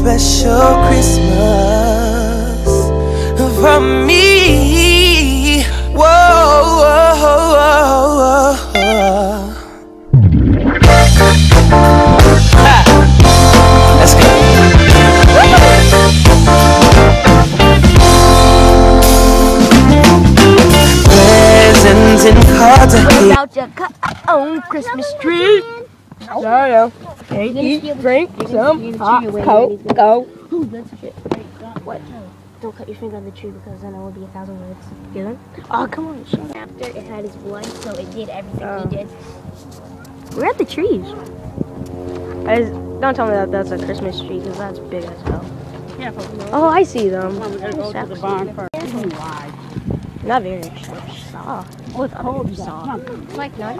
special Christmas from me. Whoa, whoa, whoa, whoa. Ha. Let's go. Presents and cards are your own Christmas tree. No, no. Eat, drink some hot go. Ooh, that's shit. What? Don't cut your finger on the tree because then it will be a thousand words. Get it? Oh, come on, shut up. After it had his blood, so it did everything Oh. he did. We're at the trees. I just, don't tell me that that's a Christmas tree because that's big as hell. Oh, I see them. Come we gotta go to the barn first. Not very soft. Oh, it's cold, soft. Like not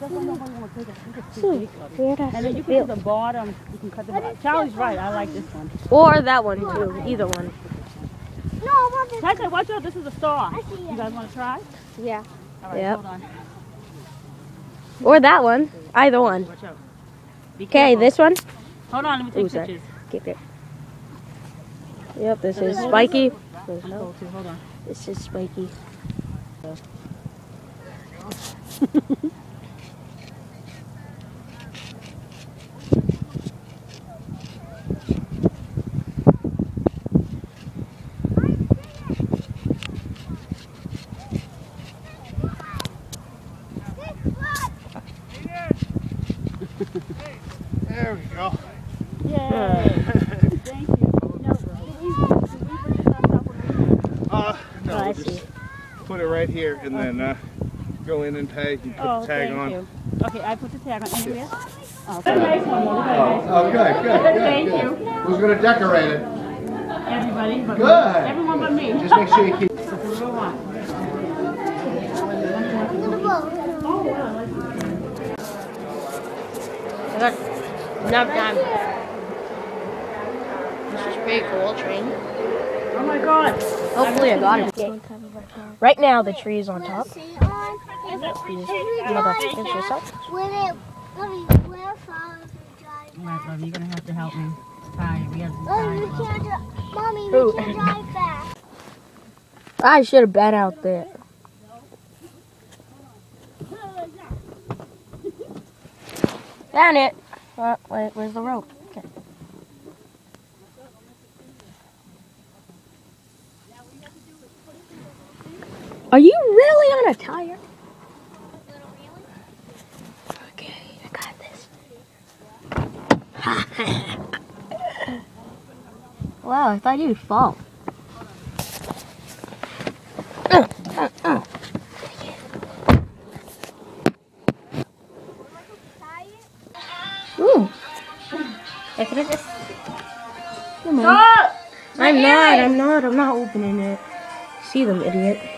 Weird And then you can do the bottom, you can cut the bottom. Charlie's right, I like this one. Or that one too. Either one. No, I want this. Tyson, watch out, this is a star. I see You guys wanna try? Yeah. All right, Yep. hold on. Or that one. Either one. Watch out. Okay, this one. Hold on, let me take Ooh, pictures. Keep it. Yep, this So is spiky. Go too, hold on. This is spiky. There we go. Yay. Thank you. No, did we, did we put this on top of the- Uh, no, Oh, I we'll see. just put it right here and then uh, go in and tag and put Oh, the tag thank on. you. Okay, I put the tag on. And here? Oh, okay. nice one. Look at that nice Oh, good, good, good. Thank good. you. Who's going to decorate it? Everybody but me. Good. Everyone but me. Just make sure you keep. This is real one. I got enough time. This is pretty cool, train. Oh my god. Hopefully I got it. Right now the tree is on top. You know the pinch yourself. When mommy, we drive? All right, love, you're gonna have to help me. Tie. We have to Mommy, we tie. can't drive. Mommy, we can't drive fast. I should have been out there. Down it. Uh, wait, where's the rope? Okay. Are you really on a tire? Okay, I got this. wow, I thought you'd fall. Ooh. I could have just. Come on. I'm not. I'm not. I'm not opening it. See them, idiot.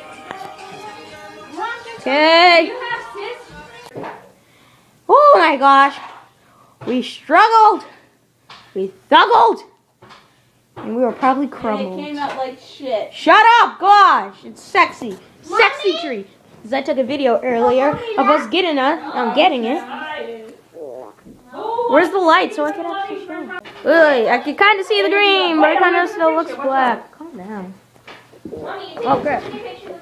Okay. Oh my gosh. We struggled. We thuggled. And we were probably crumbled. out like shit. Shut up, gosh. It's sexy. Sexy tree. Because I took a video earlier of us getting it. I'm getting it. Where's the light so I can actually show? Ugh, I can kind of see the green, but it kind of still looks black. Calm down. Oh, crap.